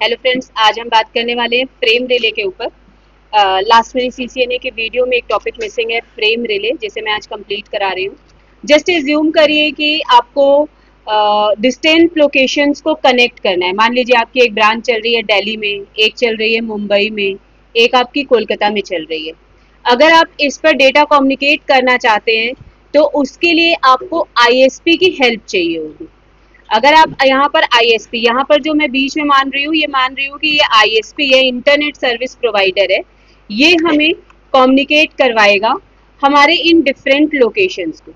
Hello friends आज हम बात करने वाले हैं फ्रेम रिले के ऊपर। लास्ट मेरी सी सी एन ए के वीडियो में एक टॉपिक मिसिंग है फ्रेम रिले जिसे मैं आज कंप्लीट करा रही हूँ। जस्ट एज्यूम करिए कि आपको डिस्टेंट uh, लोकेशंस को कनेक्ट करना है। मान लीजिए आपकी एक ब्रांच चल रही है दिल्ली में एक चल रही है मुंबई में एक आपकी कोलकाता में चल रही है। अगर आप इस पर डेटा कम्युनिकेट करना चाहते हैं तो उसके लिए आपको आईएसपी की हेल्प चाहिए होगी। अगर आप यहाँ पर आईएसपी यहाँ पर जो मैं बीच में मान रही हूँ, ये मान रही हूँ कि ये आईएसपी है इंटरनेट सर्विस प्रोवाइडर है, ये हमें कम्युनिकेट करवाएगा हमारे इन डिफरेंट लोकेशंस को।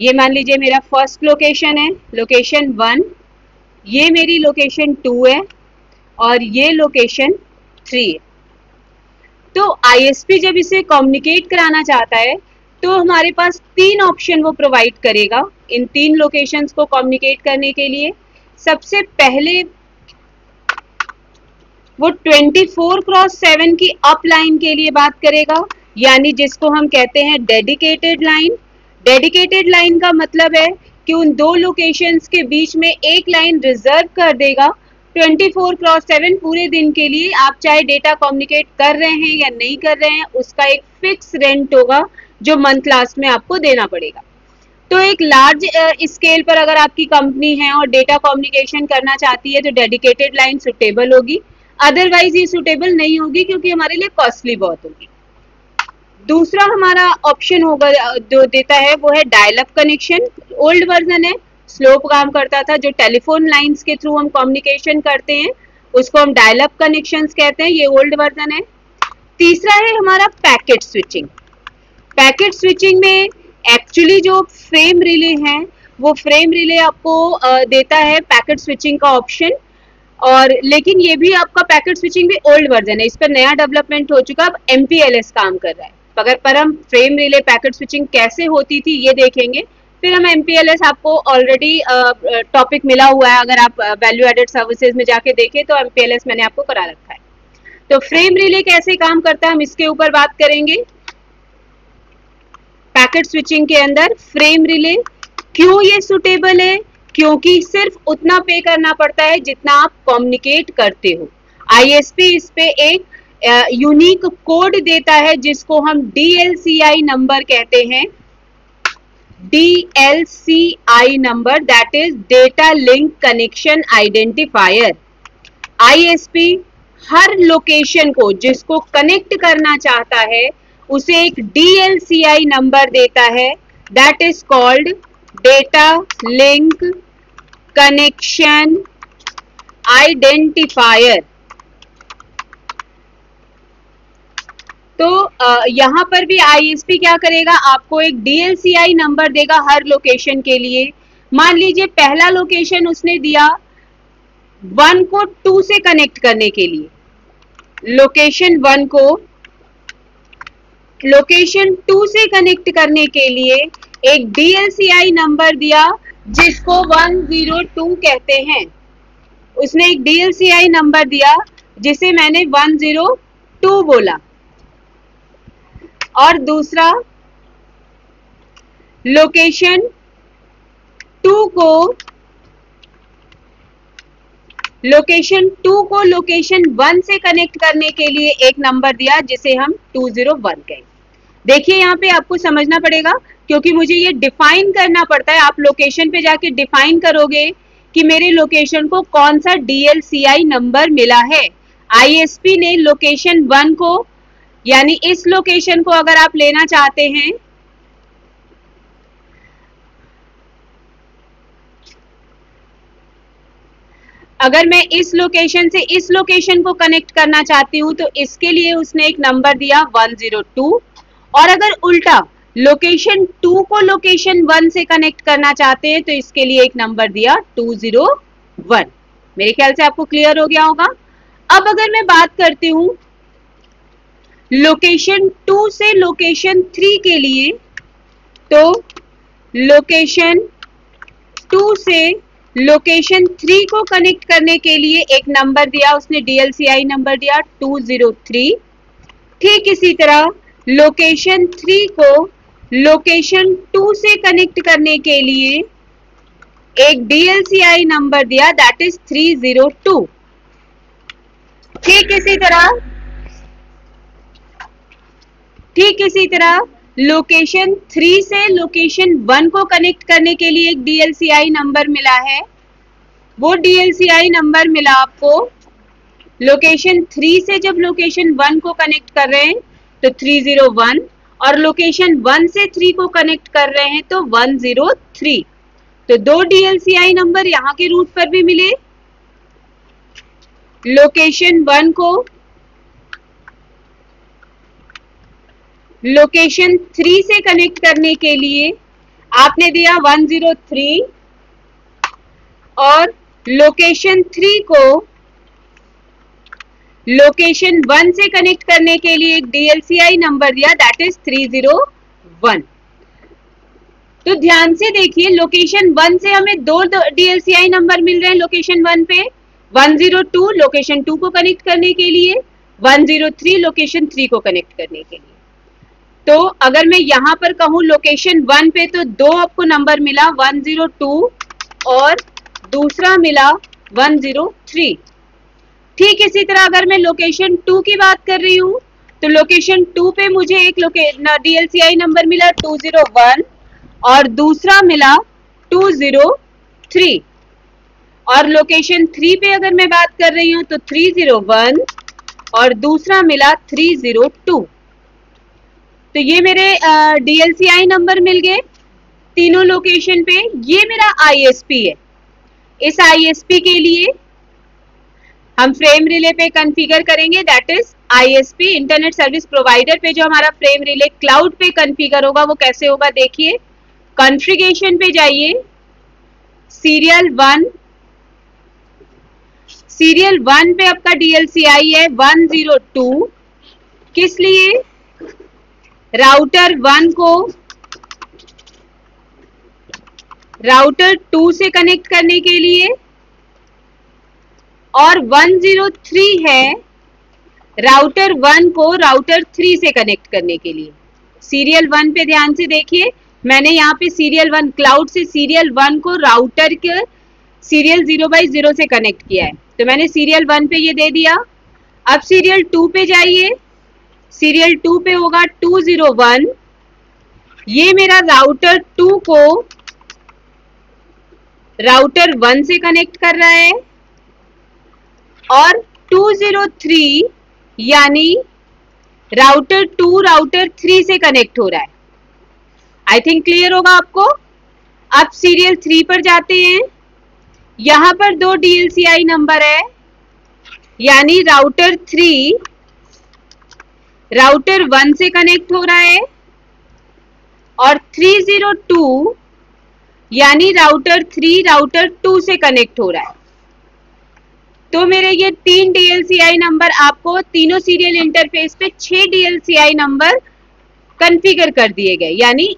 ये मान लीजिए मेरा फ़र्स्ट लोकेशन है लोकेशन वन ये मेरी लोकेशन टू है और ये लोकेशन थ्री है। तो आईएसपी जब इसे कम्युनिकेट कराना चाहता है तो हमारे पास तीन ऑप्शन वो प्रोवाइड करेगा इन तीन लोकेशंस को कम्युनिकेट करने के लिए। सबसे पहले वो 24 क्रॉस 7 की अप लाइन के लिए बात करेगा, यानी जिसको हम कहते हैं डेडिकेटेड लाइन डेडिकेटेड लाइन का मतलब है कि उन दो लोकेशंस के बीच में एक लाइन रिज़र्व कर देगा। 24 क्रॉस 7 पूरे दिन के लिए आप चाहे डेटा कम्युनिकेट कर रहे हैं या नहीं कर रहे हैं, उसका एक फिक्स रेंट होगा। जो मंथ लास्ट में आपको देना पड़ेगा। तो एक लार्ज स्केल पर अगर आपकी कंपनी है और डेटा कम्युनिकेशन करना चाहती है तो डेडिकेटेड लाइन सुटेबल होगी। अदरवाइज़ ये सुटेबल नहीं होगी क्योंकि हमारे लिए कॉस्टली बहुत होगी। दूसरा हमारा ऑप्शन होगा जो देता है, वो है dial up connection old version है स्लो काम करता था, जो टेलीफोन लाइंस के थ्रू हम कम्युनिकेशन करते हैं, उसको हम डायल अप कनेक्शंस कहते हैं, ये ओल्ड वर्जन है। तीसरा है हमारा पैकेट स्विचिंग पैकेट स्विचिंग में एक्चुअली जो फ्रेम रिले हैं, वो फ्रेम रिले आपको देता है पैकेट स्विचिंग का ऑप्शन और लेकिन ये भी आपका पैकेट स्विचिंग भी ओल्ड वर्जन है। इस पर नया डेवलपमेंट हो चुका है अब एमपीएलएस काम कर रहा है। अगर पर हम फ्रेम रिले पैकेट स्विचिंग कैसे होती थी, ये देखेंगे। फिर हम एमपीएलएस आपको ऑलरेडी टॉपिक मिला हुआ है। अगर आप वैल्यू एडेड सर्विसेज़ में जाके देखें तो एमपीएलएस मैंने आपको करा रखा है। तो फ्रेम रिले कैसे काम करता है, हम इसके ऊपर बात करेंगे। पैकेट स्विचिंग के अंदर फ्रेम रिले, क्यों ये सुटेबल है? क्योंकि सिर्फ़ उतना पे करना पड़ता है जितना आप कम्युनिकेट करते हो। आईएसपी इस पे एक यूनिक कोड देता है जिसको हम डीएलसीआई नंबर कहते हैं। DLCI number that is data link connection identifier ISP her location को जिसको कनेक्ट करना चाहता है उसे एक डीएलसीआई नंबर देता है. That is called data link connection identifier तो यहाँ पर भी आईएसपी क्या करेगा? आपको एक डीएलसीआई नंबर देगा हर लोकेशन के लिए. मान लीजिए पहला लोकेशन उसने दिया वन को टू से कनेक्ट करने के लिए. लोकेशन वन को लोकेशन टू से कनेक्ट करने के लिए एक डीएलसीआई नंबर दिया, जिसको 102 कहते हैं। उसने एक डीएलसीआई नंबर दिया, जिसे मैंने 102 बोला। और दूसरा लोकेशन टू को लोकेशन टू को लोकेशन वन से कनेक्ट करने के लिए एक नंबर दिया, जिसे हम टू ज़ीरो वन देखिए, यहाँ पे आपको समझना पड़ेगा, क्योंकि मुझे ये डिफाइन करना पड़ता है। आप लोकेशन पे जाके डिफाइन करोगे कि मेरे लोकेशन को कौन सा डीएलसीआई नंबर मिला है। आईएसपी ने लोकेशन वन को, यानी इस लोकेशन को अगर आप लेना चाहते हैं अगर मैं इस लोकेशन से इस लोकेशन को कनेक्ट करना चाहती हूँ तो इसके लिए उसने एक नंबर दिया 102 और अगर उल्टा लोकेशन टू को लोकेशन वन से कनेक्ट करना चाहते हैं तो इसके लिए एक नंबर दिया 201 मेरे ख्याल से आपको क्लियर हो गया होगा। अब अगर मैं बात करती हूँ लोकेशन टू से लोकेशन थ्री के लिए तो लोकेशन टू से लोकेशन थ्री को कनेक्ट करने के लिए एक नंबर दिया, उसने डीएलसीआई नंबर दिया 203 ठीक इसी तरह, लोकेशन थ्री को लोकेशन टू से कनेक्ट करने के लिए एक डीएलसीआई नंबर दिया दैट इज़ 302 ठीक इसी तरह, ठीक इसी तरह लोकेशन थ्री से लोकेशन वन को कनेक्ट करने के लिए एक डीएलसीआई नंबर मिला है। वो डीएलसीआई नंबर मिला आपको। लोकेशन थ्री से जब लोकेशन वन को कनेक्ट कर रहे हैं तो थ्री ज़ीरो वन और लोकेशन वन से थ्री को कनेक्ट कर रहे हैं तो वन ज़ीरो थ्री तो दो डीएलसीआई नंबर यहाँ के रूट पर भी मिले। लोकेशन वन को लोकेशन थ्री से कनेक्ट करने के लिए आपने दिया 103 और लोकेशन थ्री को लोकेशन वन से कनेक्ट करने के लिए एक डीएलसीआई नंबर दिया दैट इज़ 301 तो ध्यान से देखिए, लोकेशन वन से हमें दो डीएलसीआई नंबर मिल रहे हैं लोकेशन वन पे। 102 लोकेशन टू को कनेक्ट करने के लिए। 103 लोकेशन थ्री को कनेक्ट करने के लिए। तो अगर मैं यहाँ पर कहूँ लोकेशन वन पे तो दो आपको नंबर मिला 102 और दूसरा मिला 103 ठीक, इसी तरह अगर मैं लोकेशन टू की बात कर रही हूँ तो लोकेशन टू पे मुझे एक डीएलसीआई नंबर मिला 201 और दूसरा मिला 203 और लोकेशन थ्री पे अगर मैं बात कर रही हूँ तो 301 और दूसरा मिला 302 तो ये मेरे डीएलसीआई नंबर मिल गए तीनों लोकेशन पे। ये मेरा आईएसपी है। इस आईएसपी के लिए हम फ्रेम रिले पे कॉन्फ़िगर करेंगे। That is ISP internet service provider पे जो हमारा फ्रेम रिले क्लाउड पे कॉन्फ़िगर होगा, वो कैसे होगा देखिए। कॉन्फ़िगरेशन पे जाइए। सीरियल वन सीरियल वन पे आपका डीएलसीआई है वन ज़ीरो टू किस लिए? राउटर वन को राउटर टू से कनेक्ट करने के लिए और 103 है राउटर वन को राउटर थ्री से कनेक्ट करने के लिए। सीरियल वन पे ध्यान से देखिए, मैंने यहाँ पे सीरियल वन क्लाउड से सीरियल वन को राउटर के सीरियल ज़ीरो बाई ज़ीरो से कनेक्ट किया है। तो मैंने सीरियल वन पे ये दे दिया। अब सीरियल टू पे जाइए। सीरियल टू पे होगा टू ज़ीरो वन। ये मेरा राउटर टू को राउटर वन से कनेक्ट कर रहा है। और टू ज़ीरो थ्री यानी राउटर टू, राउटर थ्री से कनेक्ट हो रहा है। आई थिंक क्लियर होगा आपको? अब सीरियल थ्री पर जाते हैं। यहाँ पर दो डीएलसीआई नंबर है। यानी राउटर थ्री राउटर वन से कनेक्ट हो रहा है और 302 यानी राउटर थ्री, राउटर टू से कनेक्ट हो रहा है। तो मेरे ये तीन डीएलसीआई नंबर आपको तीनों सीरियल इंटरफेस पे छह डीएलसीआई नंबर कॉन्फ़िगर कर दिए गए, यानी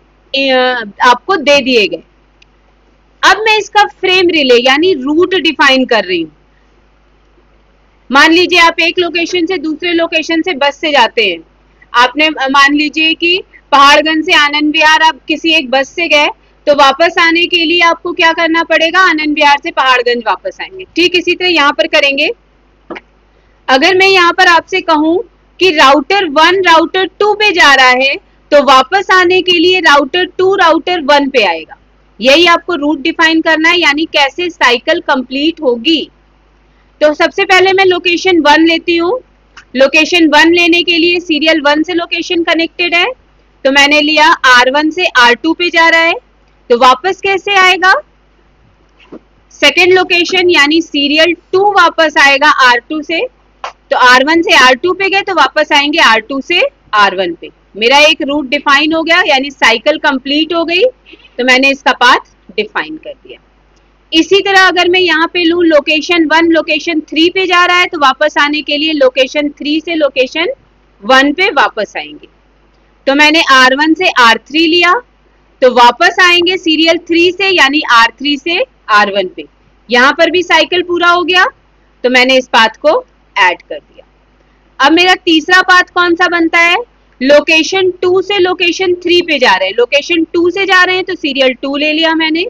आपको दे दिए गए। अब मैं इसका फ्रेम रिले यानी रूट डिफाइन कर रही हूँ। मान लीजिए आप एक लोकेशन से दूसरे लोकेशन से बस से जाते हैं। आपने मान लीजिए कि पहाड़गंज से आनंद विहार आप किसी एक बस से गए तो वापस आने के लिए आपको क्या करना पड़ेगा? आनंद विहार से पहाड़गंज वापस आएँगे। ठीक इसी तरह यहाँ पर करेंगे। अगर मैं यहाँ पर आपसे कहूँ कि राउटर वन राउटर टू पे जा रहा है तो वापस आने के लिए राउटर टू राउटर वन पे आएगा। यही आपको रूट डिफाइन करना है, यानी कैसे साइकिल कंप्लीट होगी। तो सबसे पहले मैं लोकेशन वन लेती हूँ। लोकेशन वन लेने के लिए सीरियल वन से लोकेशन कनेक्टेड है। तो मैंने लिया आर वन से आर टू पे जा रहा है। तो वापस कैसे आएगा? सेकेंड लोकेशन यानी सीरियल टू वापस आएगा आर टू से। तो आर वन से आर टू पे गए तो वापस आएँगे आर टू से आर वन पे। मेरा एक रूट डिफाइन हो गया, यानी साइकिल कंप्लीट हो गई। तो मैंने इसका पाथ डिफाइन कर दिया। इसी तरह अगर मैं यहाँ पे लू लोकेशन वन लोकेशन थ्री पे जा रहा है तो वापस आने के लिए लोकेशन थ्री से लोकेशन वन पे वापस आएँगे। तो मैंने आर वन से आर थ्री लिया तो वापस आएँगे सीरियल थ्री से, यानी आर थ्री से आर वन पे। यहाँ पर भी साइकिल पूरा हो गया तो मैंने इस पाथ को ऐड कर दिया। अब मेरा तीसरा पाथ कौन सा बनता है? लोकेशन टू से लोकेशन थ्री पे जा रहे हैं। लोकेशन टू से जा रहे हैं तो सीरियल टू ले लिया मैंने।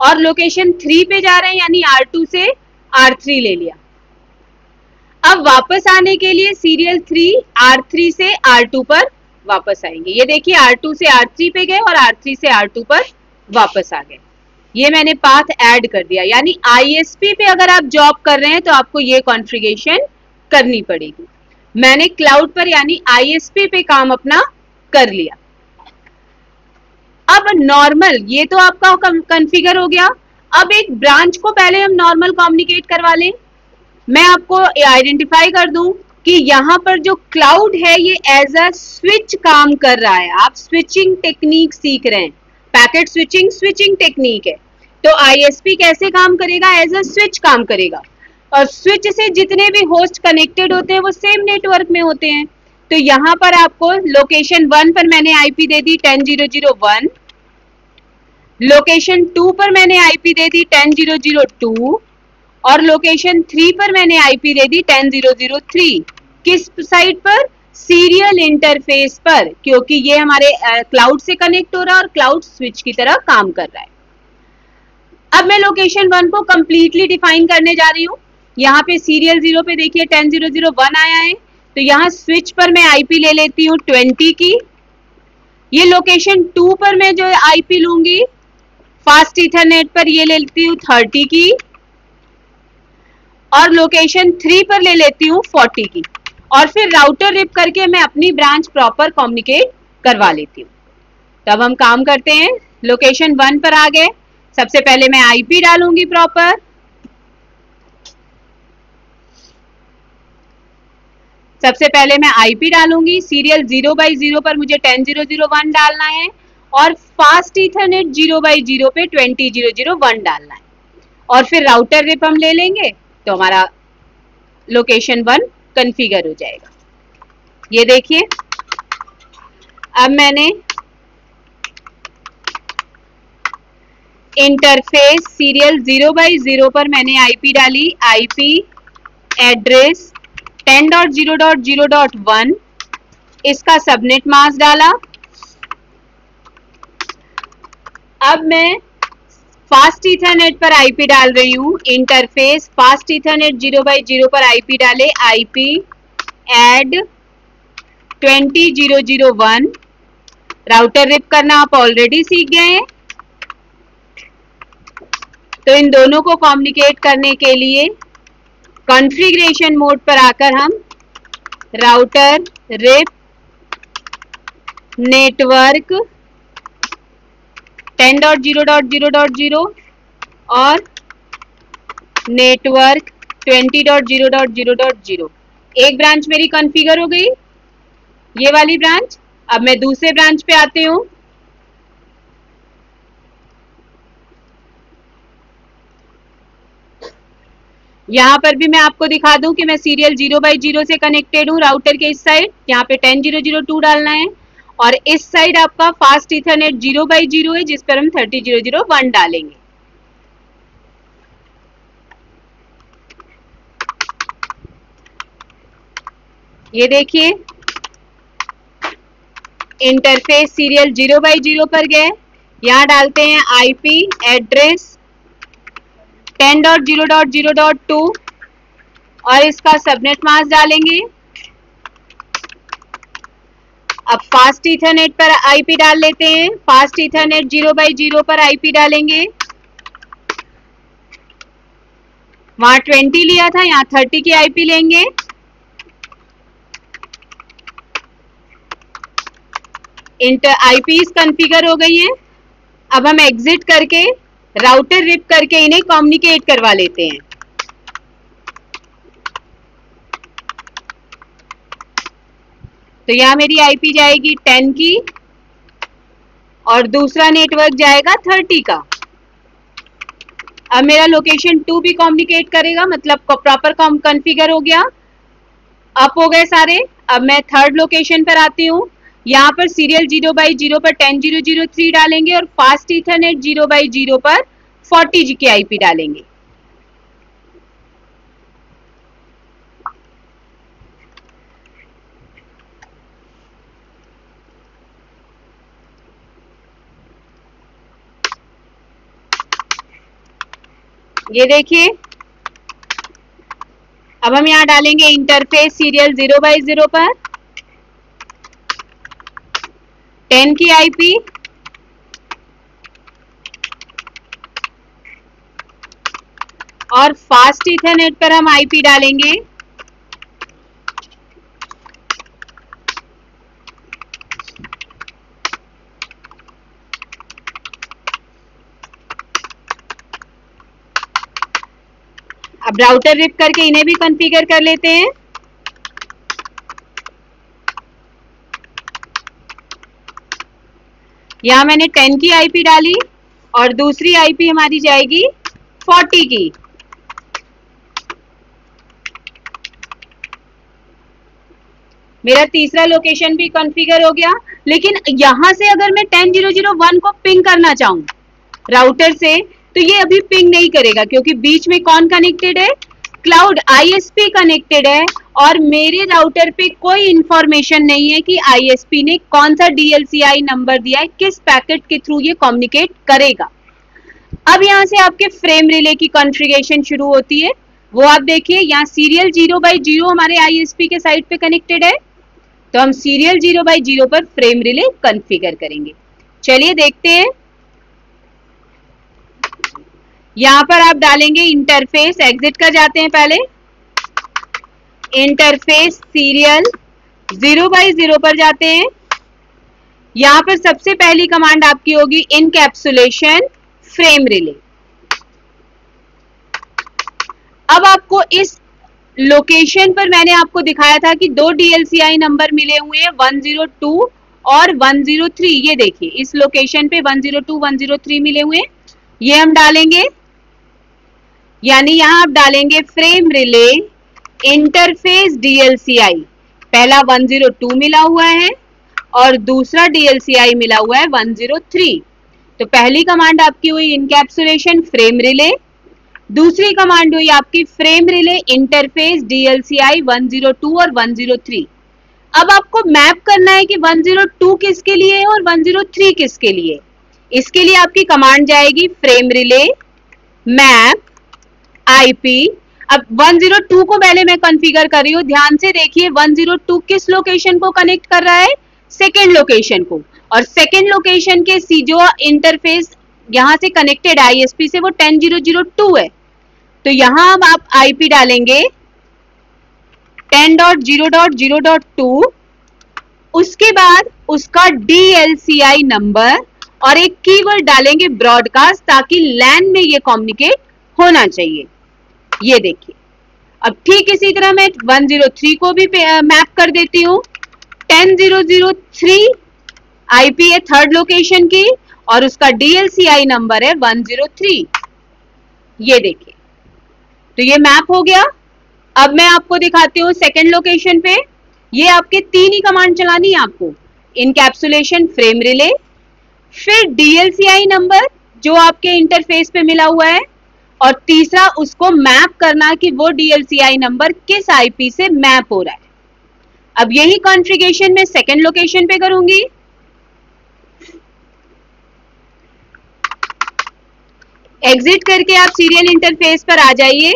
और लोकेशन थ्री पे जा रहे हैं, यानी आर टू से आर थ्री ले लिया। अब वापस आने के लिए सीरियल थ्री आर थ्री से आर टू पर वापस आएँगे। ये देखिए आर टू से आर थ्री पे गए और आर थ्री से आर टू पर वापस आ गए। ये मैंने पाथ ऐड कर दिया। यानी आईएसपी पे अगर आप जॉब कर रहे हैं तो आपको ये कॉन्फ़िगरेशन करनी पड़ेगी। मैंने क्लाउड पर, यानी आईएसपी पे काम अपना कर लिया। अब नॉर्मल ये तो आपका कॉन्फ़िगर हो गया। अब एक ब्रांच को पहले हम नॉर्मल कम्युनिकेट करवा लें। मैं आपको आइडेंटिफाई कर दूँ कि यहाँ पर जो क्लाउड है, ये एज अ स्विच काम कर रहा है। आप स्विचिंग टेक्निक सीख रहे हैं। पैकेट स्विचिंग स्विचिंग टेक्निक है। तो आईएसपी कैसे काम करेगा? एज अ स्विच काम करेगा। और स्विच से जितने भी होस्ट कनेक्टेड होते हैं, वो सेम नेटवर्क में होते हैं। तो यहाँ पर आपको लोकेशन वन पर मैंने आईपी दे दी ten zero zero one location two पर मैंने आईपी दे दी टेन ज़ीरो ज़ीरो टू और लोकेशन थ्री पर मैंने आईपी दे दी टेन ज़ीरो ज़ीरो थ्री किस साइड पर? सीरियल इंटरफेस पर, क्योंकि ये हमारे क्लाउड से कनेक्ट हो रहा है और क्लाउड स्विच की तरह काम कर रहा है। अब मैं लोकेशन वन को कंप्लीटली डिफाइन करने जा रही हूँ। यहाँ पे सीरियल ज़ीरो पे देखिए टेन ज़ीरो ज़ीरो वन आया है। तो यहाँ स्विच पर मैं आईपी ले लेती हूँ ट्वेंटी की। ये लोकेशन टू पर मैं जो आईपी लूँगी फास्ट इथरनेट पर ये ले लेती हूँ थर्टी की। और लोकेशन थ्री पर ले लेती हूँ फोर्टी की। और फिर राउटर रिप करके मैं अपनी ब्रांच प्रॉपर कम्युनिकेट करवा लेती हूँ। तब हम काम करते हैं। लोकेशन वन पर आ गए। सबसे पहले मैं आईपी डालूँगी प्रॉपर सबसे पहले मैं आईपी डालूँगी। सीरियल ज़ीरो बाई ज़ीरो पर मुझे टेन ज़ीरो ज़ीरो वन डालना है और fast ethernet zero by zero पे ट्वेंटी ज़ीरो ज़ीरो वन डालना है। और फिर राउटर रिप हम ले लेंगे तो हमारा लोकेशन वन कन्फिगर हो जाएगा। ये देखिए। अब मैंने interface serial zero by zero पर मैंने आईपी डाली। IP address ten dot zero dot zero dot one इसका सबनेट मास डाला। अब मैं फास्ट इथरनेट पर आईपी डाल रही हूँ। Interface fast ethernet zero by zero पर आईपी डाले। IP add twenty zero zero one router RIP करना आप ऑलरेडी सीख गए हैं। तो इन दोनों को कम्युनिकेट करने के लिए कॉन्फ़िगरेशन मोड पर आकर हम router, RIP, network ten dot zero dot zero dot zero और network twenty dot zero dot zero dot zero एक ब्रांच मेरी कॉन्फ़िगर हो गई, ये वाली ब्रांच अब मैं दूसरे ब्रांच पे आती हूँ। यहाँ पर भी मैं आपको दिखा दूँ कि मैं सीरियल ज़ीरो बाई ज़ीरो से कनेक्टेड हूँ राउटर के इस साइड यहाँ पे टेन ज़ीरो ज़ीरो टू डालना है, और इस साइड आपका fast ethernet zero by zero है, जिस पर हम थर्टी ज़ीरो ज़ीरो वन डालेंगे। ये देखिए interface serial zero by zero पर गए यहाँ डालते हैं IP address ten dot zero dot zero dot two और इसका सबनेट मास्क डालेंगे। अब फास्ट इथरनेट पर आईपी डाल लेते हैं। Fast ethernet zero by zero पर आईपी डालेंगे। वहाँ ट्वेंटी लिया था, यहाँ थर्टी की आईपी लेंगे। इंटर आईपीस कॉन्फ़िगर हो गई है। अब हम एग्जिट करके राउटर रिप करके इन्हें कम्युनिकेट करवा लेते हैं। तो यहाँ मेरी आईपी जाएगी टेन की और दूसरा नेटवर्क जाएगा थर्टी का। अब मेरा लोकेशन टू भी कॉम्युनिकेट करेगा मतलब प्रॉपर कॉन्फ़िगर हो गया। अप हो गए सारे। अब मैं थर्ड लोकेशन पर आती हूँ। यहाँ पर सीरियल ज़ीरो बाई ज़ीरो पर टेन ज़ीरो ज़ीरो थ्री डालेंगे और fast ethernet zero by zero पर फोर्टी जी की आईपी डालेंगे। ये देखिए। अब हम यहाँ डालेंगे interface serial zero by zero पर। टेन की आईपी और फास्ट इथरनेट पर हम आईपी डालेंगे। अब राउटर रिप करके इन्हें भी कॉन्फ़िगर कर लेते हैं। यहाँ मैंने 10 की आईपी डाली और दूसरी आईपी हमारी जाएगी 40 की। मेरा तीसरा लोकेशन भी कॉन्फ़िगर हो गया। लेकिन यहाँ से अगर मैं 10001 को पिंग करना चाहूँ राउटर से तो ये अभी पिंग नहीं करेगा, क्योंकि बीच में कौन कनेक्टेड है? क्लाउड आईएसपी कनेक्टेड है। और मेरे राउटर पे कोई इंफॉर्मेशन नहीं है कि आईएसपी ने कौन सा डीएलसीआई नंबर दिया है, किस पैकेट के थ्रू ये कम्युनिकेट करेगा। अब यहाँ से आपके फ्रेम रिले की कॉन्फ़िगरेशन शुरू होती है। वो आप देखिए, यहाँ सीरियल ज़ीरो बाई ज़ीरो हमारे आईएसपी के साइड पे कनेक्टेड है। तो हम सीरियल ज़ीरो बाई ज़ीरो पर फ्रेम रिले कॉन्फ़िगर करेंगे। चलिए देखते हैं। यहाँ पर आप डालेंगे इंटरफेस एग्जिट कर जाते हैं पहले। Interface serial zero by zero पर जाते हैं। यहाँ पर सबसे पहली कमांड आपकी होगी इनकैप्सुलेशन फ्रेम रिले अब आपको इस लोकेशन पर मैंने आपको दिखाया था कि दो डीएलसीआई नंबर मिले हुए हैं 102 और 103 ये देखिए, इस लोकेशन पे 102 103 मिले हुए हैं। ये हम डालेंगे। यानी यहाँ आप डालेंगे फ्रेम रिले इंटरफेस डीएलसीआई पहला 102 मिला हुआ है और दूसरा डीएलसीआई मिला हुआ है 103 तो पहली कमांड आपकी हुई इनकैप्सुलेशन फ्रेम रिले दूसरी कमांड हुई आपकी फ्रेम रिले इंटरफेस डीएलसीआई 102 और 103 अब आपको मैप करना है कि 102 किसके लिए है और 103 किसके लिए। इसके लिए आपकी कमांड जाएगी फ्रेम रिले मैप आईपी अब 102 को पहले मैं कॉन्फ़िगर कर रही हूँ। ध्यान से देखिए 102 किस लोकेशन को कनेक्ट कर रहा है? सेकेंड लोकेशन को। और सेकेंड लोकेशन के सी जो इंटरफेस यहाँ से कनेक्टेड आईएसपी से वो 10002 है। तो यहाँ अब आप आईपी डालेंगे। 10.0.0.2 उसके बाद उसका डीएलसीआई नंबर और एक कीवर्ड डालेंगे ब्रॉडकास्ट ताकि लैंड में ये कम्युनिकेट होना चाहिए। ये देखिए। अब ठीक इसी तरह मैं 103 को भी मैप कर देती हूँ। 10003 आईपी है थर्ड लोकेशन की, और उसका डीएलसीआई नंबर है 103 ये देखिए। तो ये मैप हो गया। अब मैं आपको दिखाती हूँ सेकेंड लोकेशन पे। ये आपके तीन ही कमांड चलानी है आपको। इनकैप्सुलेशन फ्रेम रिले फिर डीएलसीआई नंबर जो आपके इंटरफेस पे मिला हुआ है। और तीसरा, उसको मैप करना कि वो डीएलसीआई नंबर किस आईपी से मैप हो रहा है। अब यही कॉन्फ़िगरेशन मैं सेकेंड लोकेशन पे करूँगी। एग्जिट करके आप सीरियल इंटरफेस पर आ जाइए।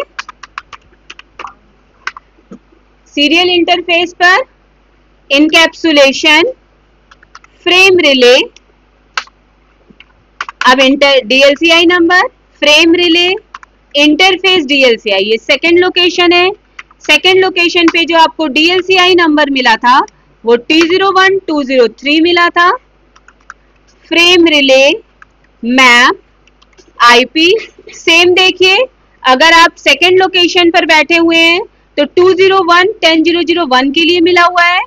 सीरियल इंटरफेस पर इनकैप्सुलेशन फ्रेम रिले अब inter DLCI number frame relay interface DLCI ये सेकेंड लोकेशन है। सेकेंड लोकेशन पे जो आपको डीएलसीआई नंबर मिला था, वो T zero one two zero three मिला था। Frame relay map IP same देखिए। अगर आप सेकेंड लोकेशन पर बैठे हुए हैं तो two zero one ten zero zero one के लिए मिला हुआ है।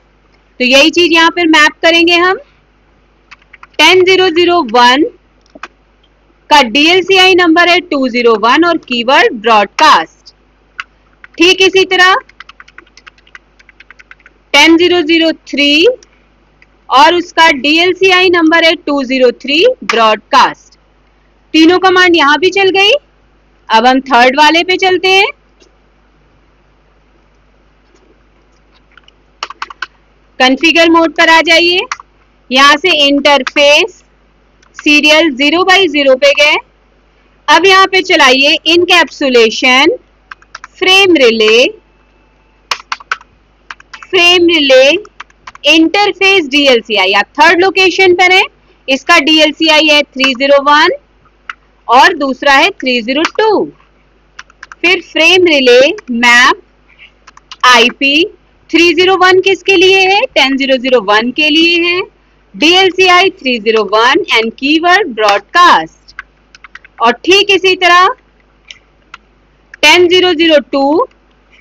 तो यही चीज़ यहाँ पर मैप करेंगे हम। टेन ज़ीरो ज़ीरो वन का डीएलसीआई नंबर है 201 और कीवर्ड ब्रॉडकास्ट ठीक इसी तरह 10003 और उसका डीएलसीआई नंबर है 203 ब्रॉडकास्ट तीनों कमांड यहाँ भी चल गई। अब हम थर्ड वाले पे चलते हैं। कॉन्फ़िगर मोड पर आ जाइए। यहाँ से interface serial zero by zero पे गए। अब यहाँ पे चलाइए encapsulation, frame relay frame relay, interface DLCI या थर्ड लोकेशन पर है, इसका डीएलसीआई है 301 और दूसरा है 302 फिर फ्रेम रिले, मैप आईपी 301 किसके लिए है? 10001 के लिए है। DLCI 301 एंड कीवर्ड ब्रॉडकास्ट और ठीक इसी तरह 10002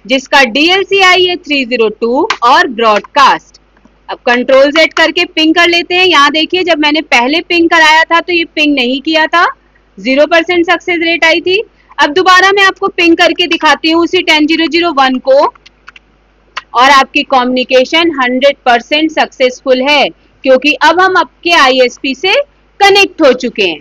जिसका DLCI है 302 और ब्रॉडकास्ट अब कंट्रोल जेड करके पिंग कर लेते हैं। यहाँ देखिए, जब मैंने पहले पिंग कराया था तो ये पिंग नहीं किया था। ज़ीरो परसेंट सक्सेस रेट आई थी। अब दोबारा मैं आपको पिंग करके दिखाती हूँ उसी टेन ज़ीरो ज़ीरो वन को। और आपकी कम्युनिकेशन हंड्रेड परसेंट सक्सेसफुल है। क्योंकि अब हम आपके आईएसपी से कनेक्ट हो चुके हैं।